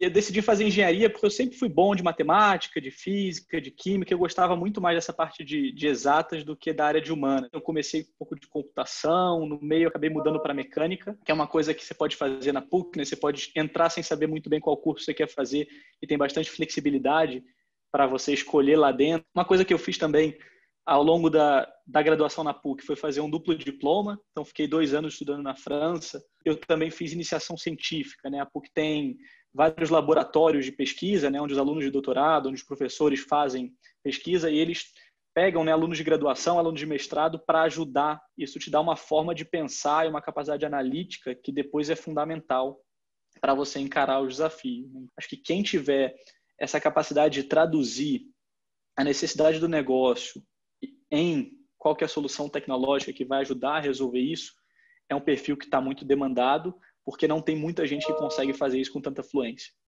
eu decidi fazer engenharia porque eu sempre fui bom de matemática, de física, de química. Eu gostava muito mais dessa parte de, de exatas do que da área de humana. Eu comecei um pouco de computação, no meio acabei mudando para mecânica, que é uma coisa que você pode fazer na PUC, né? Você pode entrar sem saber muito bem qual curso você quer fazer e tem bastante flexibilidade para você escolher lá dentro. Uma coisa que eu fiz também ao longo da, da graduação na PUC foi fazer um duplo diploma, então fiquei dois anos estudando na França. Eu também fiz iniciação científica, né? A PUC tem vários laboratórios de pesquisa, né, onde os alunos de doutorado, onde os professores fazem pesquisa e eles pegam né, alunos de graduação, alunos de mestrado para ajudar. Isso te dá uma forma de pensar e uma capacidade analítica que depois é fundamental para você encarar os desafios. Né. Acho que quem tiver essa capacidade de traduzir a necessidade do negócio em qual é a solução tecnológica que vai ajudar a resolver isso, é um perfil que está muito demandado porque não tem muita gente que consegue fazer isso com tanta fluência.